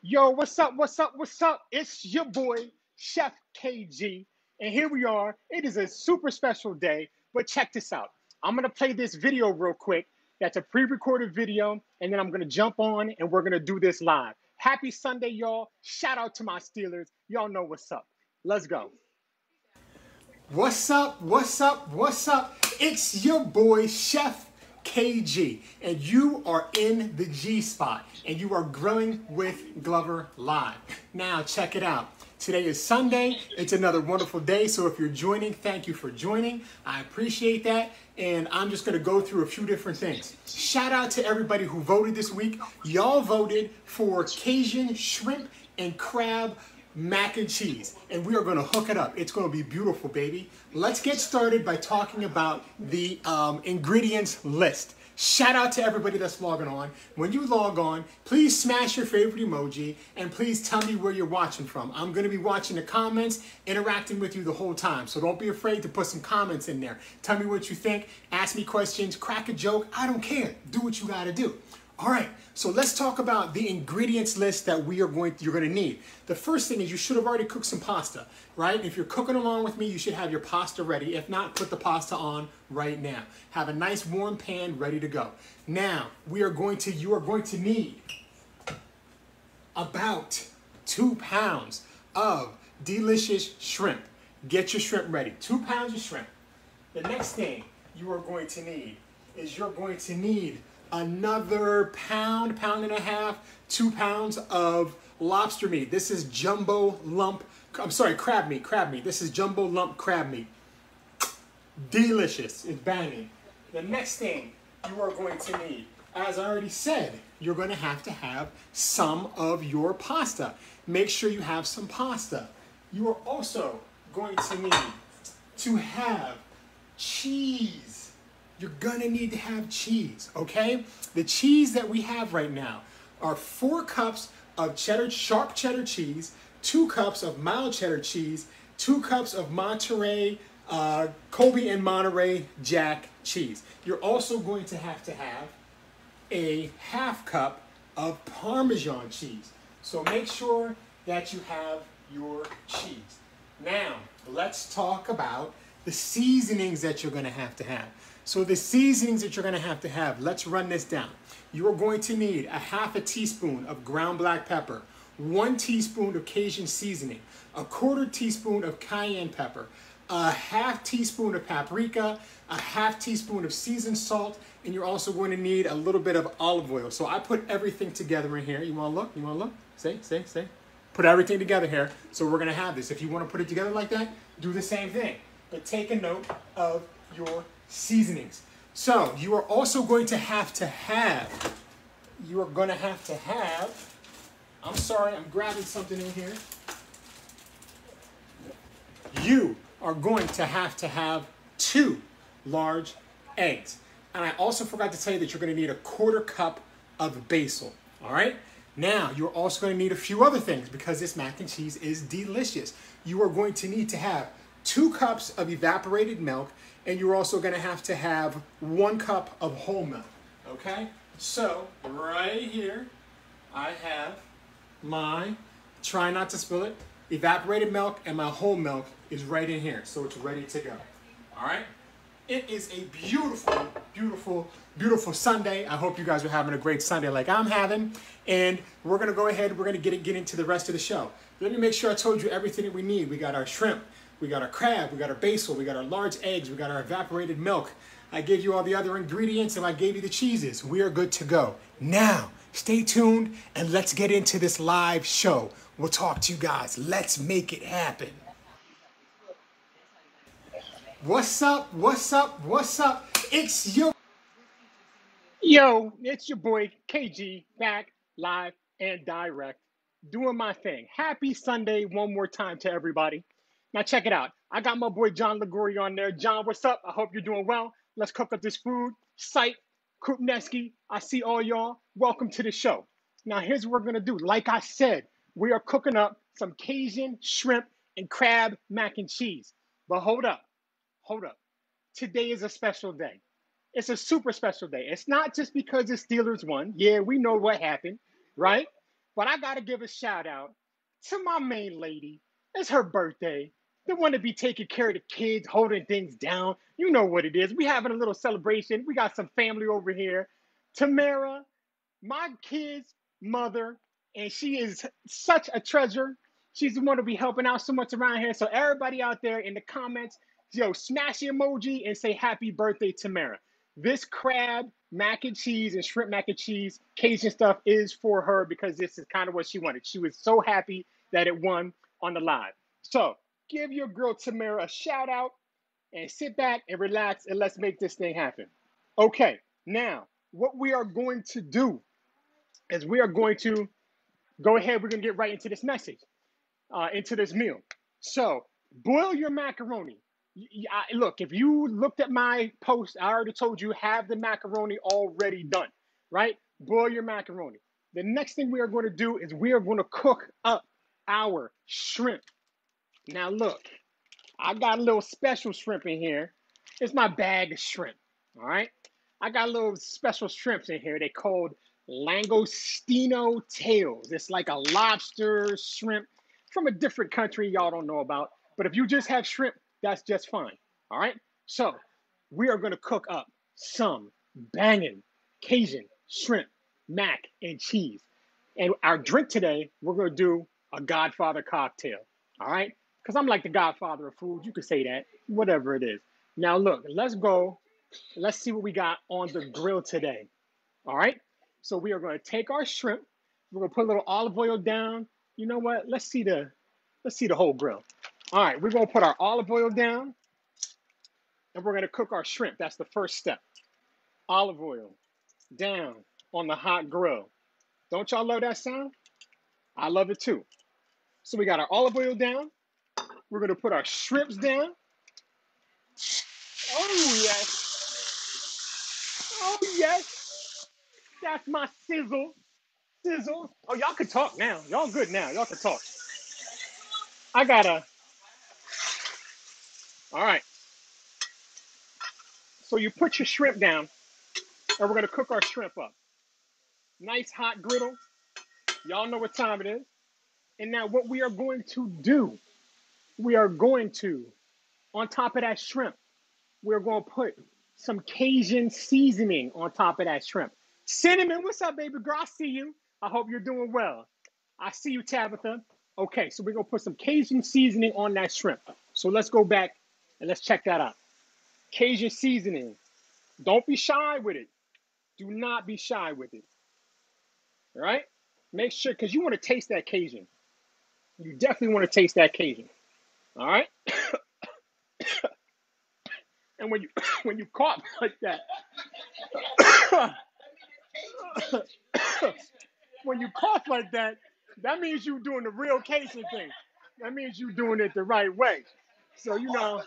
Yo, what's up? What's up? What's up? It's your boy, Chef KG. And here we are. It is a super special day, but check this out. I'm going to play this video real quick. That's a pre recorded video. And then I'm going to jump on and we're going to do this live. Happy Sunday, y'all. Shout out to my Steelers. Y'all know what's up. Let's go. What's up? What's up? What's up? It's your boy, Chef KG, and you are in the G spot and you are Grilling with Glover Live. Now, check it out. Today is Sunday. It's another wonderful day. So, if you're joining, thank you for joining. I appreciate that. And I'm just going to go through a few different things. Shout out to everybody who voted this week. Y'all voted for Cajun shrimp and crab mac and cheese, and we are going to hook it up. It's going to be beautiful, baby. Let's get started by talking about the um, ingredients list. Shout out to everybody that's logging on. When you log on, please smash your favorite emoji and please tell me where you're watching from. I'm going to be watching the comments, interacting with you the whole time. So don't be afraid to put some comments in there. Tell me what you think, ask me questions, crack a joke. I don't care. Do what you got to do. All right, so let's talk about the ingredients list that we are going you're going to need. The first thing is you should have already cooked some pasta, right? If you're cooking along with me, you should have your pasta ready. If not, put the pasta on right now. Have a nice warm pan ready to go. Now, we are going to you are going to need about 2 pounds of delicious shrimp. Get your shrimp ready. 2 pounds of shrimp. The next thing you are going to need is you're going to need another pound, pound and a half, two pounds of lobster meat. This is jumbo lump, I'm sorry, crab meat, crab meat. This is jumbo lump crab meat. Delicious, it's banging. The next thing you are going to need, as I already said, you're going to have to have some of your pasta. Make sure you have some pasta. You are also going to need to have cheese you're gonna need to have cheese, okay? The cheese that we have right now are four cups of cheddar, sharp cheddar cheese, two cups of mild cheddar cheese, two cups of Monterey, uh, Colby and Monterey Jack cheese. You're also going to have to have a half cup of Parmesan cheese. So make sure that you have your cheese. Now, let's talk about the seasonings that you're gonna have to have. So the seasonings that you're gonna have to have, let's run this down. You are going to need a half a teaspoon of ground black pepper, one teaspoon of Cajun seasoning, a quarter teaspoon of cayenne pepper, a half teaspoon of paprika, a half teaspoon of seasoned salt, and you're also going to need a little bit of olive oil. So I put everything together in here. You wanna look? You wanna look? Say, say, say. Put everything together here. So we're gonna have this. If you wanna put it together like that, do the same thing. But take a note of your seasonings. So you are also going to have to have, you are going to have to have, I'm sorry, I'm grabbing something in here. You are going to have to have two large eggs. And I also forgot to tell you that you're going to need a quarter cup of basil. All right? Now, you're also going to need a few other things because this mac and cheese is delicious. You are going to need to have two cups of evaporated milk and you're also going to have to have one cup of whole milk. Okay? So, right here, I have my, try not to spill it, evaporated milk, and my whole milk is right in here. So it's ready to go. All right? It is a beautiful, beautiful, beautiful Sunday. I hope you guys are having a great Sunday like I'm having. And we're going to go ahead, we're to get, get into the rest of the show. Let me make sure I told you everything that we need. We got our shrimp, we got our crab, we got our basil, we got our large eggs, we got our evaporated milk. I gave you all the other ingredients and I gave you the cheeses. We are good to go. Now, stay tuned and let's get into this live show. We'll talk to you guys. Let's make it happen. What's up? What's up? What's up? It's your Yo, it's your boy KG back live and direct doing my thing. Happy Sunday one more time to everybody. Now check it out. I got my boy John Liguori on there. John, what's up? I hope you're doing well. Let's cook up this food. Site, Krupneski, I see all y'all. Welcome to the show. Now here's what we're gonna do. Like I said, we are cooking up some Cajun shrimp and crab mac and cheese. But hold up, hold up. Today is a special day. It's a super special day. It's not just because the Steelers won. Yeah, we know what happened, right? But I gotta give a shout out to my main lady. It's her birthday. The one to be taking care of the kids, holding things down. You know what it is. We having a little celebration. We got some family over here. Tamara, my kid's mother, and she is such a treasure. She's the one to be helping out so much around here. So everybody out there in the comments, yo, smash the emoji and say happy birthday, Tamara. This crab mac and cheese and shrimp mac and cheese Cajun stuff is for her because this is kind of what she wanted. She was so happy that it won on the live. So give your girl Tamara a shout out and sit back and relax and let's make this thing happen. Okay, now what we are going to do is we are going to go ahead. We're going to get right into this message, uh, into this meal. So boil your macaroni. I, look, if you looked at my post, I already told you have the macaroni already done, right? Boil your macaroni. The next thing we are going to do is we are going to cook up our shrimp. Now, look, I got a little special shrimp in here. It's my bag of shrimp, all right? I got little special shrimps in here. They called langostino tails. It's like a lobster shrimp from a different country y'all don't know about. But if you just have shrimp, that's just fine. All right. So we are going to cook up some banging Cajun shrimp, mac, and cheese. And our drink today, we're going to do a Godfather cocktail. All right. Because I'm like the Godfather of food. You could say that, whatever it is. Now, look, let's go. Let's see what we got on the grill today. All right. So we are going to take our shrimp. We're going to put a little olive oil down. You know what? Let's see the let's see the whole grill. All right, we're gonna put our olive oil down and we're gonna cook our shrimp. That's the first step. Olive oil down on the hot grill. Don't y'all love that sound? I love it too. So we got our olive oil down. We're gonna put our shrimps down. Oh yes. Oh yes. That's my sizzle. Sizzle. Oh, y'all can talk now. Y'all good now. Y'all can talk. I gotta all right. So you put your shrimp down, and we're gonna cook our shrimp up. Nice hot griddle. Y'all know what time it is. And now what we are going to do, we are going to, on top of that shrimp, we're going to put some Cajun seasoning on top of that shrimp. Cinnamon, what's up, baby girl? I see you. I hope you're doing well. I see you, Tabitha. Okay, so we're gonna put some Cajun seasoning on that shrimp. So let's go back and let's check that out. Cajun seasoning. Don't be shy with it. Do not be shy with it. All right? Make sure, because you want to taste that Cajun. You definitely want to taste that Cajun. All right? and when you when you cough like that, when you cough like that, that means you're doing the real Cajun thing. That means you're doing it the right way. So you know,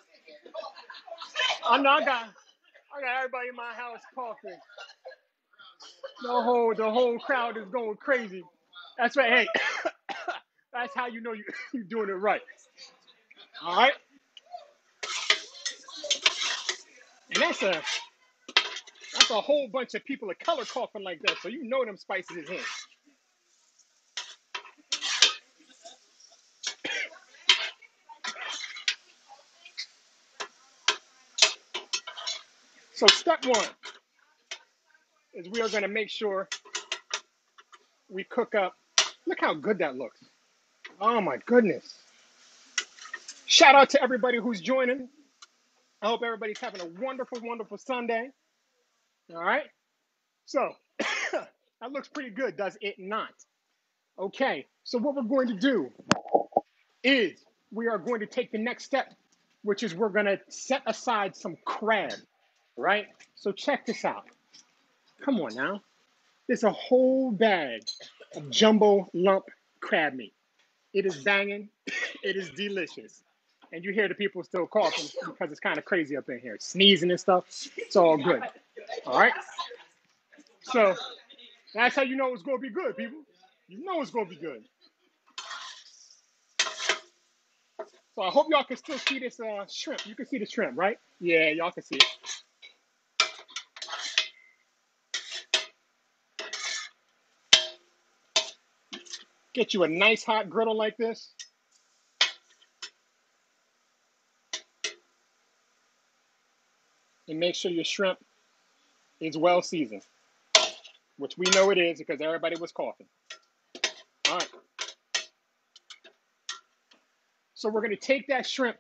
I know I got I got everybody in my house coughing. The whole the whole crowd is going crazy. That's right. Hey, that's how you know you you're doing it right. All right. And that's a that's a whole bunch of people of color coughing like that. So you know them spices is in. So step one is we are going to make sure we cook up. Look how good that looks. Oh my goodness. Shout out to everybody who's joining. I hope everybody's having a wonderful, wonderful Sunday. All right. So that looks pretty good, does it not? Okay. So what we're going to do is we are going to take the next step, which is we're going to set aside some crab right? So check this out. Come on now. There's a whole bag of jumbo lump crab meat. It is banging. It is delicious. And you hear the people still coughing because it's kind of crazy up in here, sneezing and stuff. It's all good. All right. So that's how you know it's going to be good, people. You know it's going to be good. So I hope y'all can still see this uh, shrimp. You can see the shrimp, right? Yeah, y'all can see it. Get you a nice hot griddle like this. And make sure your shrimp is well seasoned, which we know it is because everybody was coughing. All right. So we're going to take that shrimp.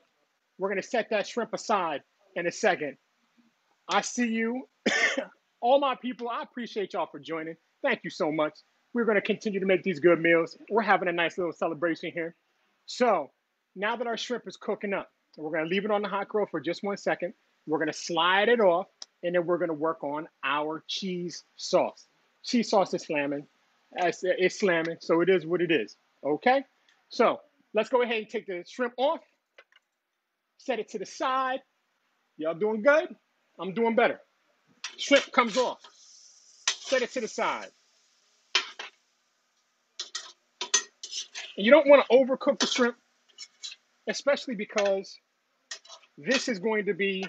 We're going to set that shrimp aside in a second. I see you. All my people, I appreciate y'all for joining. Thank you so much. We're going to continue to make these good meals. We're having a nice little celebration here. So now that our shrimp is cooking up, we're going to leave it on the hot grill for just one second. We're going to slide it off, and then we're going to work on our cheese sauce. Cheese sauce is slamming. It's, slamming, so it is what it is. Okay? So let's go ahead and take the shrimp off, set it to the side. Y'all doing good? I'm doing better. Shrimp comes off, set it to the side. And you don't want to overcook the shrimp, especially because this is going to be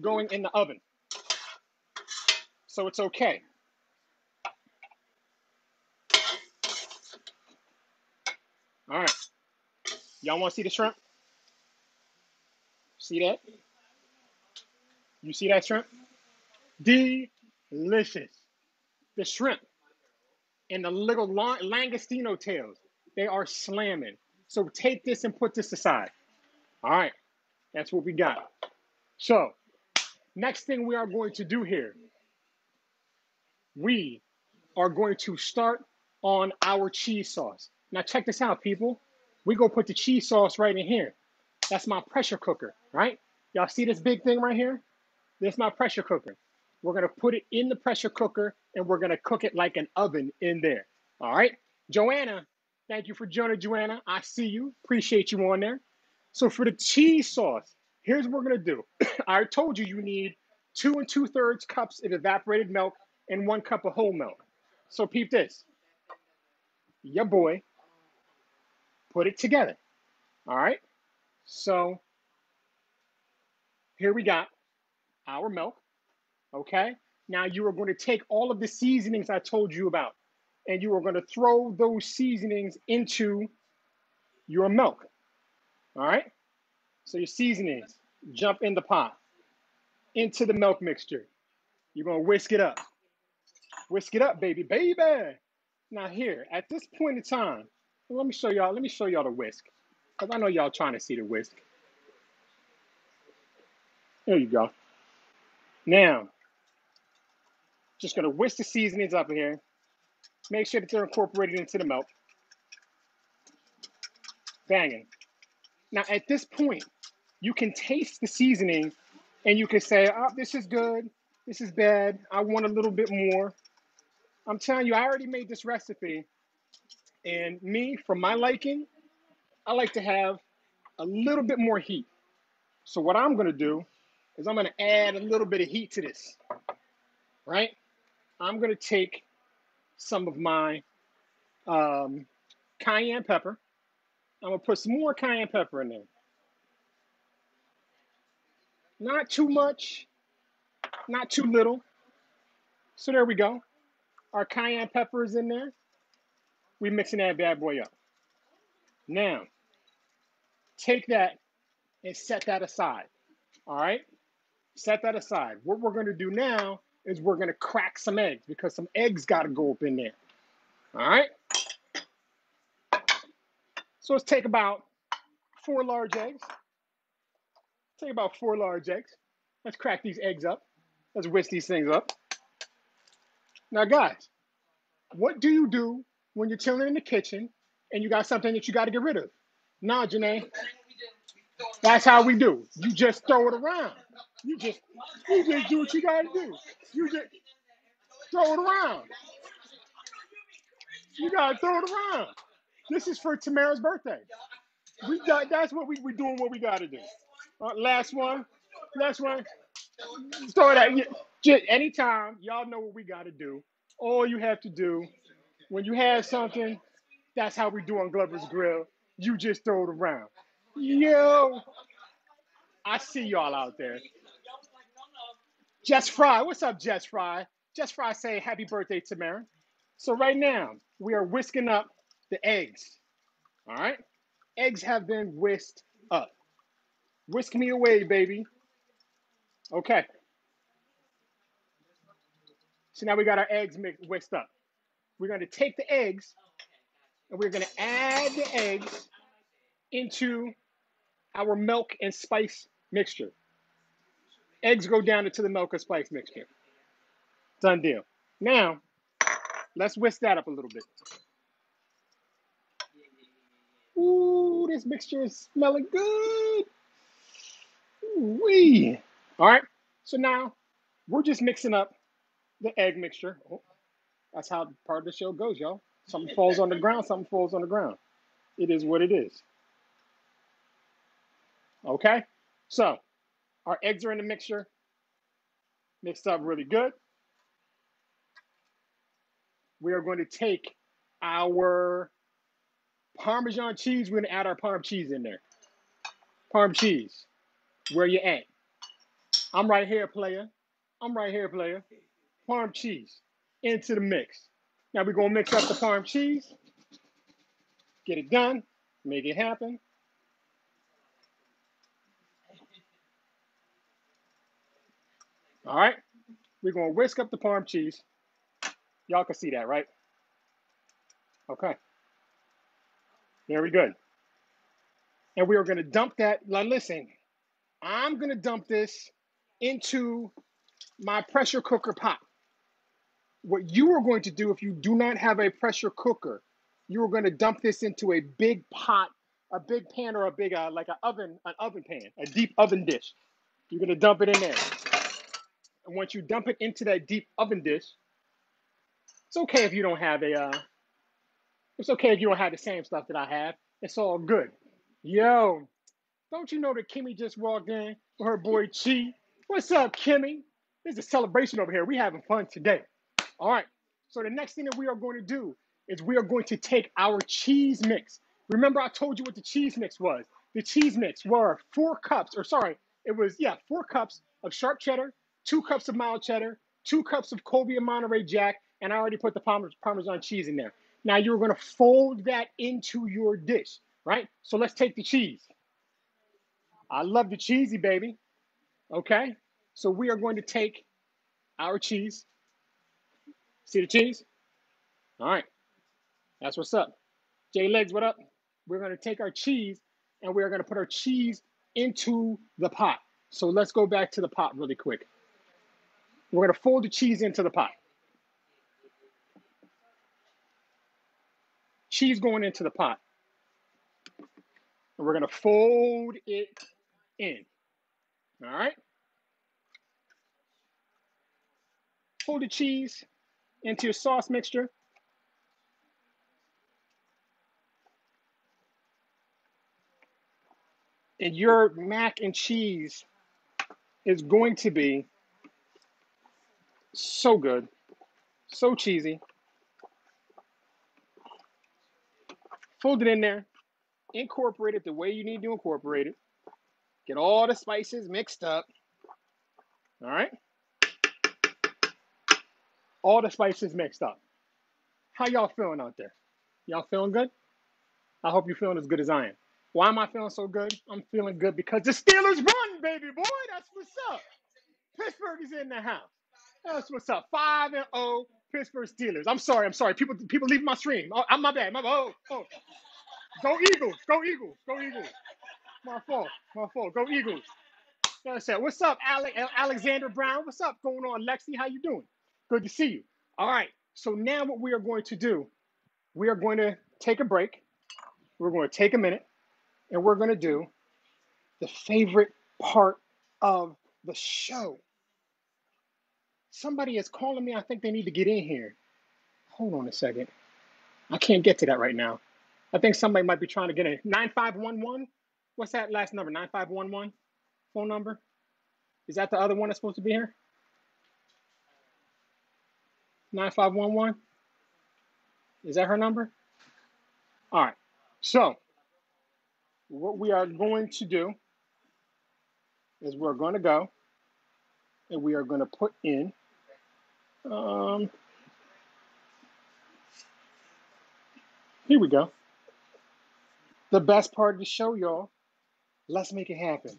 going in the oven. So it's okay. All right. Y'all want to see the shrimp? See that? You see that shrimp? Delicious. The shrimp and the little langostino tails, they are slamming. So take this and put this aside. All right. That's what we got. So, next thing we are going to do here, we are going to start on our cheese sauce. Now, check this out, people. We go put the cheese sauce right in here. That's my pressure cooker, right? Y'all see this big thing right here? This is my pressure cooker. We're gonna put it in the pressure cooker and we're gonna cook it like an oven in there. All right. Joanna, thank you for joining, Joanna. I see you. Appreciate you on there. So for the cheese sauce, here's what we're gonna do. I told you you need two and two thirds cups of evaporated milk and one cup of whole milk. So peep this. Your boy put it together. All right. So here we got our milk. Okay. Now you are going to take all of the seasonings I told you about and you are going to throw those seasonings into your milk. All right. So your seasonings jump in the pot into the milk mixture. You're to whisk it up. Whisk it up, baby, baby. Now here, at this point in time, let me show y'all, let me show y'all the whisk. Because I know y'all trying to see the whisk. There you go. Now, just gonna whisk the seasonings up in here. Make sure that they're incorporated into the milk. Banging. Now, at this point, you can taste the seasoning and you can say, oh, this is good. This is bad. I want a little bit more. I'm telling you, I already made this recipe. And me, for my liking, I like to have a little bit more heat. So what I'm going to do is I'm going to add a little bit of heat to this, right? I'm going to take some of my um, cayenne pepper. I'm to put some more cayenne pepper in there. Not too much, not too little. So there we go. Our cayenne pepper is in there. We mixing that bad boy up. Now, take that and set that aside. All right? Set that aside. What we're to do now is we're to crack some eggs because some eggs got to go up in there. All right? So let's take about four large eggs. Take about four large eggs. Let's crack these eggs up. Let's whisk these things up. Now, guys, what do you do when you're chilling in the kitchen and you got something that you got to get rid of? Nah, Janae. That's how we do. You just throw it around. You just you just do what you gotta do. You just throw it around. You gotta throw it around. This is for Tamara's birthday. We got that's what we we doing what we gotta do. Uh, last one. Last one. Throw it you. Just anytime y'all know what we gotta do. All you have to do when you have something, that's how we do on Glover's Grill. You just throw it around. Yo, I see y'all out there. Jess Fry, what's up, Jess Fry? Jess Fry say happy birthday, Tamara. So right now, we are whisking up the eggs. All right? Eggs have been whisked up. Whisk me away, baby. Okay. So now we got our eggs mixed, whisked up. We're going to take the eggs and we're going to add the eggs into our milk and spice mixture. Eggs go down into the milk and spice mixture. Done deal. Now, let's whisk that up a little bit. Ooh, this mixture is smelling good. Wee. All right. So now we're just mixing up the egg mixture. Oh, that's how part of the show goes, y'all. Something falls on the ground, something falls on the ground. It is what it is. Okay? So our eggs are in the mixture, mixed up really good. We are going to take our Parmesan cheese. We're to add our Parm cheese in there. Parm cheese. Where you at? I'm right here, player. I'm right here, player. Parm cheese into the mix. Now we're to mix up the Parm cheese. Get it done. Make it happen. All right. We're to whisk up the Parm cheese. Y'all can see that, right? Okay. Very good. And we are going to dump that. Now, listen, I'm going to dump this into my pressure cooker pot. What you are going to do if you do not have a pressure cooker, you are going to dump this into a big pot, a big pan, or a big, uh, like an oven, an oven pan, a deep oven dish. You're going to dump it in there. And once you dump it into that deep oven dish, it's okay if you don't have a, uh, it's okay if you don't have the same stuff that I have. It's all good. Yo, don't you know that Kimmy just walked in with her boy Chi? What's up, Kimmy? There's a celebration over here. We having fun today. All right. So the next thing that we are going to do is we are going to take our cheese mix. Remember, I told you what the cheese mix was. The cheese mix were four cups, or sorry, it was yeah, four cups of sharp cheddar, two cups of mild cheddar, two cups of Colby and Monterey Jack, and I already put the Parmesan cheese in there. Now you're going to fold that into your dish, right? So let's take the cheese. I love the cheesy, baby. Okay? So we are going to take our cheese. See the cheese? All right. That's what's up. J Legs, what up? We're going to take our cheese and we're going to put our cheese into the pot. So let's go back to the pot really quick. We're going to fold the cheese into the pot. Cheese going into the pot. And we're going to fold it in. All right? Fold the cheese into your sauce mixture. And your mac and cheese is going to be so good, so cheesy. Fold it in there, incorporate it the way you need to incorporate it. Get all the spices mixed up. All right? All the spices mixed up. How y'all feeling out there? Y'all feeling good? I hope you're feeling as good as I am. Why am I feeling so good? I'm feeling good because the Steelers won, baby boy. That's what's up. Pittsburgh is in the house. That's what's up. Five and zero, oh, Pittsburgh Steelers. I'm sorry. I'm sorry. People, people leave my stream. Oh, I'm my bad. My oh, oh. Go Eagles. Go Eagles. Go Eagles. My fault. My fault. Go Eagles. That's it. What's up, Alec, Alexander Brown? What's up going on, Lexi? How you doing? Good to see you. All right. So now what we are going to do, we are going to take a break. We're going to take a minute, and we're going to do the favorite part of the show. Somebody is calling me. I think they need to get in here. Hold on a second. I can't get to that right now. I think somebody might be trying to get in. 9511? What's that last number? 9511 phone number? Is that the other one that's supposed to be here? 9511? Is that her number? All right. So, what we are going to do is we're going to go and we are going to put in um, Here we go. The best part of the show, y'all. Let's make it happen.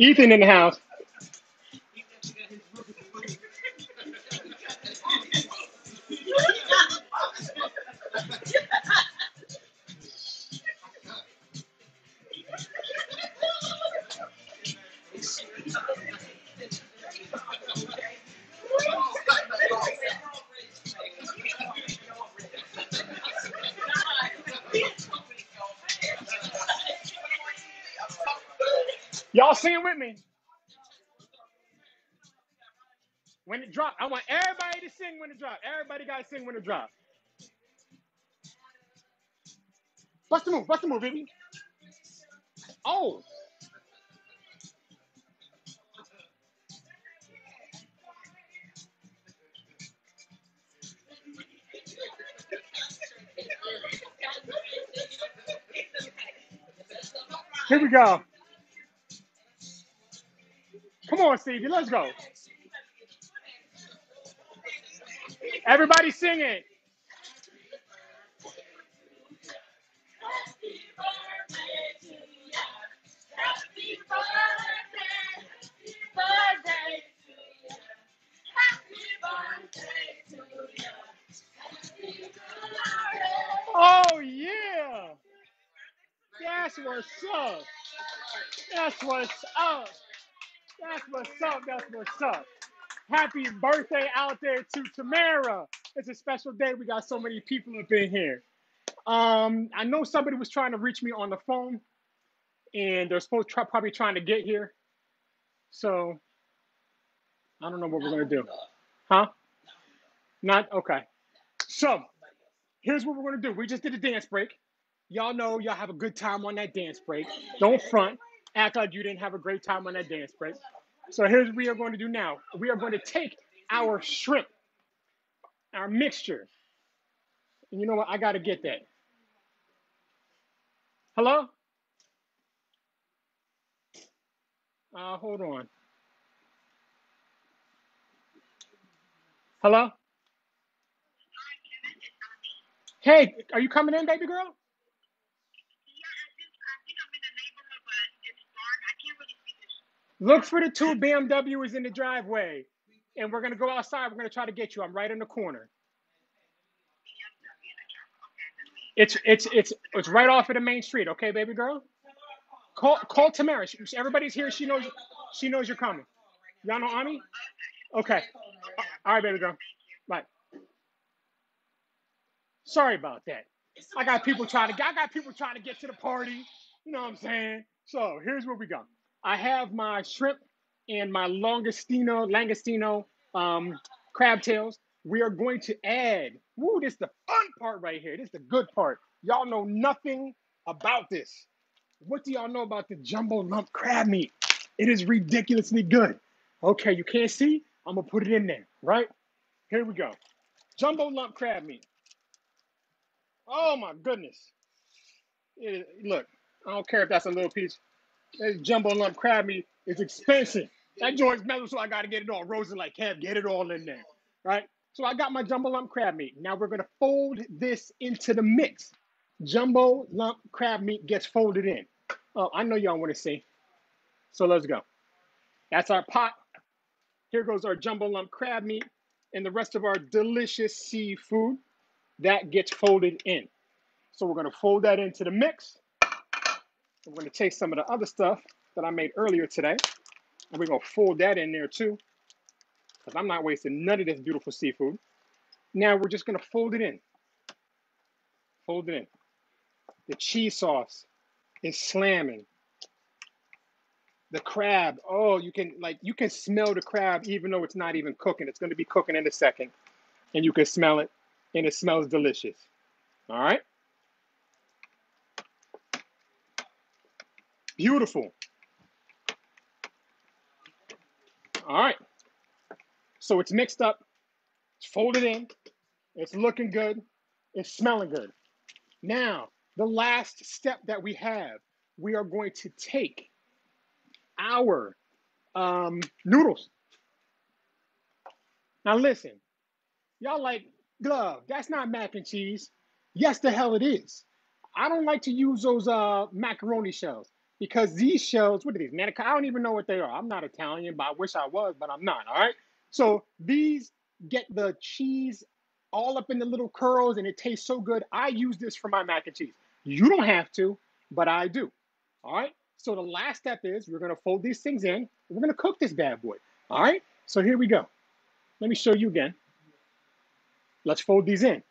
Ethan in the house. Y'all sing with me. When it drop, I want everybody to sing when it drop. Everybody got to sing when it drop. Bust the move, bust the move, baby. Oh, here we go. Come on, Stevie, let's go. Everybody sing singing. Oh yeah, that's what's up. That's what's up. That's what's up. That's what's up. Happy birthday out there to Tamara. It's a special day. We got so many people up in here. Um, I know somebody was trying to reach me on the phone, and they're supposed to probably trying to get here. So I don't know what we're gonna do. Huh? Not okay. So here's what we're gonna do. We just did a dance break. Y'all know y'all have a good time on that dance break. Don't front. Act like you didn't have a great time on that dance break. So here's what we are going to do now. We are going to take our shrimp, our mixture. And you know what? I gotta get that. Hello? Uh, hold on. Hello? Hey, are you coming in, baby girl? Look for the two BMWs in the driveway. And we're gonna go outside. We're gonna try to get you. I'm right in the corner. It's it's it's it's right off of the main street, okay, baby girl? Call call Tamara. Everybody's here. She knows she knows you're coming. Y'all know Ami? Okay. All right, baby girl. Right. Sorry about that. I got people trying to I got people trying to get to the party. You know what I'm saying? So here's what we got. I have my shrimp and my longestino, langostino um, crab tails. We are going to add. Woo, this is the fun part right here. This is the good part. Y'all know nothing about this. What do y'all know about the jumbo lump crab meat? It is ridiculously good. Okay, you can't see? I'm gonna put it in there, right? Here we go. Jumbo lump crab meat. Oh my goodness. It- look, I don't care if that's a little piece. That jumbo lump crab meat is expensive. That joint's metal, so I gotta get it all. Rosen like, Kev, get it all in there, right? So I got my jumbo lump crab meat. Now we're gonna fold this into the mix. Jumbo lump crab meat gets folded in. Oh, I know y'all want to see. So let's go. That's our pot. Here goes our jumbo lump crab meat and the rest of our delicious seafood that gets folded in. So we're gonna fold that into the mix. We're gonna take some of the other stuff that I made earlier today, and we're gonna fold that in there too, because I'm not wasting none of this beautiful seafood. Now we're just gonna fold it in. Fold it in. The cheese sauce is slamming. The crab, oh, you can like you can smell the crab even though it's not even cooking. It's gonna be cooking in a second, and you can smell it, and it smells delicious. All right, beautiful. All right, so it's mixed up, it's folded in, it's looking good, it's smelling good. Now, the last step that we have, we are going to take our um, noodles, Now listen, y'all like glove. That's not mac and cheese. Yes, the hell it is. I don't like to use those uh macaroni shells because these shells, what are these? Man, I don't even know what they are. I'm not Italian, but I wish I was, but I'm not. All right. So these get the cheese all up in the little curls and it tastes so good. I use this for my mac and cheese. You don't have to, but I do. All right. So the last step is we're going to fold these things in. We're going to cook this bad boy. All right. So here we go. Let me show you again. Let's fold these in.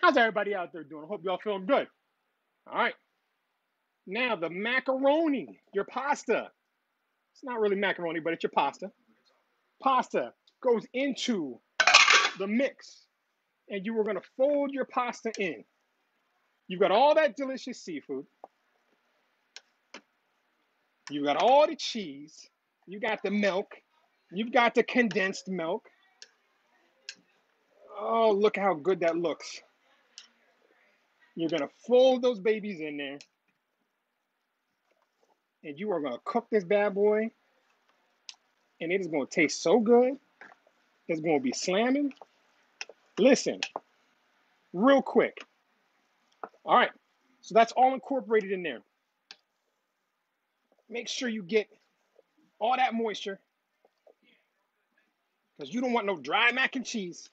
How's everybody out there doing? I hope y'all feeling good. All right. Now the macaroni, your pasta. It's not really macaroni, but it's your pasta. Pasta goes into the mix, and you are going to fold your pasta in. You've got all that delicious seafood. You've got all the cheese. You got the milk. You've got the condensed milk. Oh, look how good that looks. You're going to fold those babies in there. And you are to cook this bad boy. And it is to taste so good. It's to be slamming. Listen, real quick. All right. So that's all incorporated in there. Make sure you get all that moisture because you don't want no dry mac and cheese.